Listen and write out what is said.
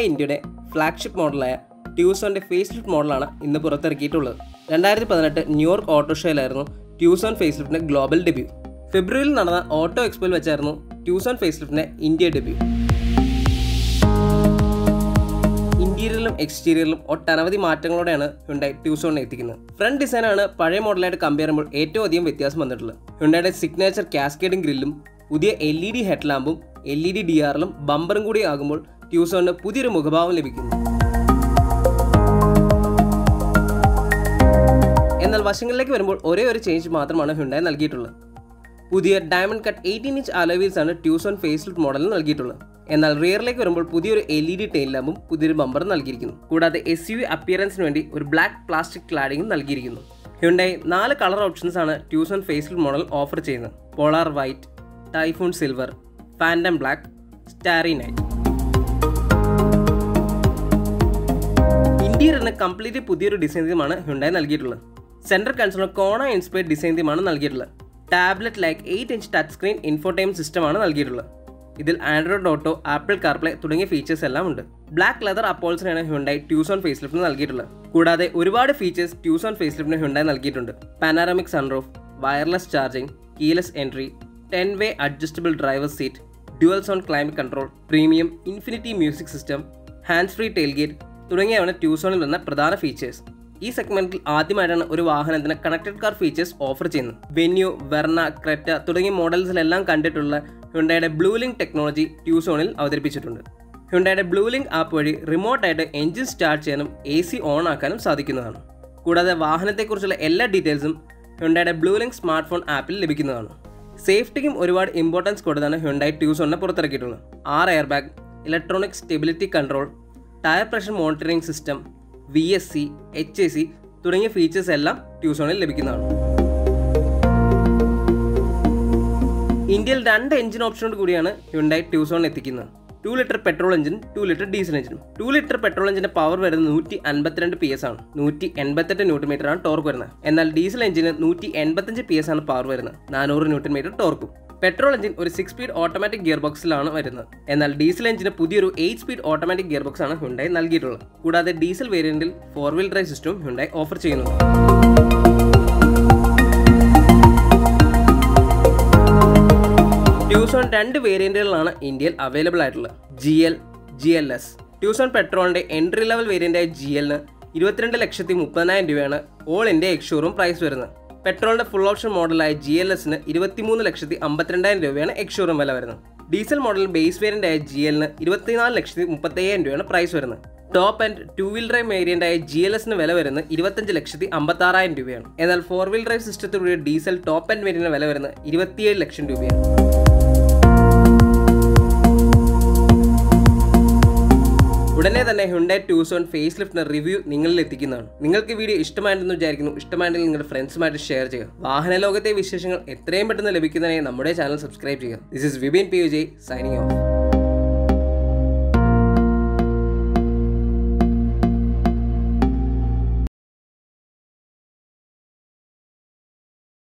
Hyundai ഇന്ത്യയുടെ flagship മോഡലായ ട്യൂസോന്റെ ഫേസ് ലിഫ്റ്റ് മോഡലാണ് ഇന്ന് പുറത്തിറക്കിയിട്ടുള്ളത്. രണ്ടായിരത്തി പതിനെട്ട് ന്യൂയോർക്ക് ഓട്ടോ ഷോയിലായിരുന്നു ട്യൂസോൺ ഫേസ് ലിഫ്റ്റിന്റെ ഗ്ലോബൽ ഡെബ്യൂ ഫെബ്രുവരിയിൽ നടന്ന ഓട്ടോ എക്സ്പോയിൽ വെച്ചായിരുന്നു ട്യൂസോൺ ഫേസ് ലിഫ്റ്റിന്റെ ഇന്ത്യ ഡെബ്യൂ ഇന്റീരിയറിലും എക്സ്റ്റീരിയറിലും ഒട്ടനവധി മാറ്റങ്ങളോടെയാണ് ഹ്യുണ്ടായി ട്യൂസോണിനെ എത്തിക്കുന്നത്. ഫ്രണ്ട് ഡിസൈനാണ് പഴയ മോഡലായിട്ട് കമ്പയർ ചെയ്യുമ്പോൾ ഏറ്റവും അധികം വ്യത്യാസം വന്നിട്ടുള്ളത്. ഹ്യുണ്ടായുടെ സിഗ്നേച്ചർ കാസ്കേഡിംഗ് ഗ്രില്ലും പുതിയ എൽ ഇ ഡി ഹെഡ് ലാമ്പും എൽ ഇ ഡി ഡി ആറിലും ബമ്പറും കൂടി ആകുമ്പോൾ ട്യൂസോണിന് പുതിയൊരു മുഖഭാവം ലഭിക്കുന്നു. എന്നാൽ വശങ്ങളിലേക്ക് വരുമ്പോൾ ഒരേ ഒരു ചേഞ്ച് മാത്രമാണ് ഹ്യുണ്ടായി നൽകിയിട്ടുള്ളത്. പുതിയ diamond cut eighteen inch alloy wheels ആണ് ട്യൂസോൺ ഫേസ് ലിഫ്റ്റ് മോഡലിൽ നൽകിയിട്ടുള്ളത്. എന്നാൽ റിയറിലേക്ക് വരുമ്പോൾ പുതിയൊരു എൽ ഇ ഡി ടെയിൽ ലാമ്പും പുതിയൊരു ബമ്പറും നൽകിയിരിക്കുന്നു. കൂടാതെ എസ് യു അപ്പിയറൻസിന് വേണ്ടി ഒരു ബ്ലാക്ക് പ്ലാസ്റ്റിക് ക്ലാഡിങ്ങും നൽകിയിരിക്കുന്നു. ഹ്യുണ്ടായി നാല് കളർ ഓപ്ഷൻസ് ആണ് Tucson face lift model offer ചെയ്യുന്നത്. Polar white typhoon silver phantom black starry night ഇന്റീരിയറിന് complete പുതിയൊരു ഡിസൈൻ തീമാണ് ഹ്യുണ്ടായി നൽകിയിട്ടുള്ളത്. Central console Kona inspired design തീമാണ് നൽകിയിട്ടുള്ളത്. Tablet like eight inch touch screen infotainment സിസ്റ്റമാണ് നൽകിയിട്ടുള്ളത്. ഇതിൽ ആൻഡ്രോയിഡ് ഓട്ടോ ആപ്പിൾ കാർപ്ലേ തുടങ്ങിയ features എല്ലാം ഉണ്ട്. ബ്ലാക്ക് ലെതർ അപ്പോൾസിനാണ് ഹ്യുണ്ടായി ട്യൂസോൺ ഫേസ് ലിഫ്റ്റിന് നൽകിയിട്ടുള്ളത്. കൂടാതെ ഒരുപാട് ഫീച്ചേഴ്സ് ട്യൂസോൺ ഫേസ് ലിഫ്റ്റിന് ഹ്യുണ്ടായി നൽകിയിട്ടുണ്ട്. Panoramic sunroof wireless charging keyless entry ten way adjustable driver seat dual zone climate control premium Infinity music system hand free tailgate തുടങ്ങിയവയാണ് ട്യൂസോണിൽ വന്ന പ്രധാന ഫീച്ചേഴ്സ് ഈ സെഗ്മെന്റിൽ ആദ്യമായിട്ടാണ് ഒരു വാഹനത്തിന് കണക്റ്റഡ് കാർ ഫീച്ചേഴ്സ് ഓഫർ ചെയ്യുന്നത്. വെന്യൂ വെർണ ക്രെറ്റ തുടങ്ങിയ മോഡൽസിലെല്ലാം കണ്ടിട്ടുള്ള ഹ്യുണ്ടായുടെ ബ്ലൂ ലിങ്ക് ടെക്നോളജി ട്യൂസോണിൽ അവതരിപ്പിച്ചിട്ടുണ്ട്. ഹ്യുണ്ടായുടെ ബ്ലൂ ലിങ്ക് ആപ്പ് വഴി റിമോട്ടായിട്ട് എഞ്ചിൻ സ്റ്റാർട്ട് ചെയ്യാനും എ സി ഓൺ ആക്കാനും സാധിക്കുന്നതാണ്. കൂടാതെ വാഹനത്തെക്കുറിച്ചുള്ള എല്ലാ ഡീറ്റെയിൽസും ഹ്യുണ്ടായുടെ ബ്ലൂ ലിങ്ക് സ്മാർട്ട് ഫോൺ ആപ്പിൽ ലഭിക്കുന്നതാണ്. സേഫ്റ്റിക്കും ഒരുപാട് ഇമ്പോർട്ടൻസ് കൊടുത്താണ് ഹ്യുണ്ടായി ട്യൂസോണിനെ പുറത്തിറക്കിയിട്ടുള്ളത്. ആറ് air bag electronic stability control tyre pressure monitoring system V S C H A C തുടങ്ങിയ ഫീച്ചേഴ്സ് എല്ലാം ട്യൂസോണിൽ ലഭിക്കുന്നതാണ്. ഇന്ത്യയിൽ രണ്ട് എഞ്ചിൻ ഓപ്ഷനോട് കൂടിയാണ് ഹ്യുണ്ടായി ട്യൂസോൺ എത്തിക്കുന്നത്. Two litre petrol engine two litre diesel engine two litre petrol എഞ്ചിന്റെ പവർ വരുന്നത് നൂറ്റി അൻപത്തിരണ്ട് പി എസ് ആണ്. നൂറ്റി എൺപത്തെട്ട് ന്യൂട്ടൺ മീറ്റർ ആണ് ടോർക്ക് വരുന്നത്. എന്നാൽ ഡീസൽ എഞ്ചിന് നൂറ്റി എൺപത്തഞ്ച് പി എസ് ആണ് പവർ വരുന്നത്. നാനൂറ് ന്യൂട്ടൺ മീറ്റർ ടോർക്കും പെട്രോൾ എഞ്ചിൻ ഒരു സിക്സ് സ്പീഡ് ഓട്ടോമാറ്റിക് ഗിയർ ബോക്സിലാണ് വരുന്നത്. എന്നാൽ ഡീസൽ എഞ്ചിന് പുതിയൊരു എയ്റ്റ് സ്പീഡ് ഓട്ടോമാറ്റിക് ഗിയർ ബോക്സാണ് ആണ് ഹ്യുണ്ടായി നൽകിയിട്ടുള്ളത്. കൂടാതെ ഡീസൽ വേരിയന്റിൽ ഫോർ വീൽ ഡ്രൈവ് സിസ്റ്റവും ഹ്യുണ്ടായി ഓഫർ ചെയ്യുന്നു. ട്യൂസോൺ രണ്ട് വേരിയന്റുകളാണ് ഇന്ത്യയിൽ അവൈലബിൾ ആയിട്ടുള്ളത്. G L G L S Tucson പെട്രോളിന്റെ എൻട്രി ലെവൽ വേരിയന്റായ ജി എല്ലിന് ഇരുപത്തിരണ്ട് ലക്ഷത്തി മുപ്പതിനായിരം രൂപയാണ് ഓൾ ഇന്ത്യ എക്സ്ഷോറും പ്രൈസ് വരുന്നത്. പെട്രോളിന്റെ ഫുൾ ഓപ്ഷൻ മോഡലായ ജി എൽ എസിന് ഇരുപത്തിമൂന്ന് ലക്ഷത്തി അമ്പത്തിരണ്ടായിരം രൂപയാണ് എക്സ്ഷോറും വില വരുന്നത്. ഡീസൽ മോഡൽ ബേസ് വേരിയന്റ് ആയ ജി എല്ലിന് ഇരുപത്തിനാല് ലക്ഷത്തി മുപ്പത്തയ്യായിരം രൂപയാണ് പ്രൈസ് വരുന്നത്. Top end two wheel drive variant ആയ ജി എൽ എസിന് വില വരുന്നത് ഇരുപത്തഞ്ച് ലക്ഷത്തി അമ്പത്താറായിരം രൂപയാണ്. എന്നാൽ ഫോർ വീൽ ഡ്രൈവ് സിസ്റ്റത്തിലൂടെ ഡീസൽ ടോപ്പ് ആൻഡ് വേരിയന്റിന് വില വരുന്നത് ഇരുപത്തിയേഴ് ലക്ഷം രൂപയാണ്. തന്നെ ഹ്യുണ്ടായി സെവൻ ഫേസ് ലിഫ്റ്റിന്റെ റിവ്യൂ നിങ്ങളിൽ എത്തിക്കുന്നതാണ്. നിങ്ങൾക്ക് വീഡിയോ ഇഷ്ടമായിട്ടെന്ന് വിചാരിക്കുന്നു. ഇഷ്ടമായിട്ടെങ്കിൽ നിങ്ങളുടെ ഫ്രണ്ട്സുമായിട്ട് ഷെയർ ചെയ്യുക. വാഹന ലോകത്തെ വിശേഷങ്ങൾ എത്രയും പെട്ടെന്ന് ലഭിക്കുന്നതിനായി നമ്മുടെ ചാനൽ സബ്സ്ക്രൈബ് ചെയ്യുക. This is Vibin P U J signing off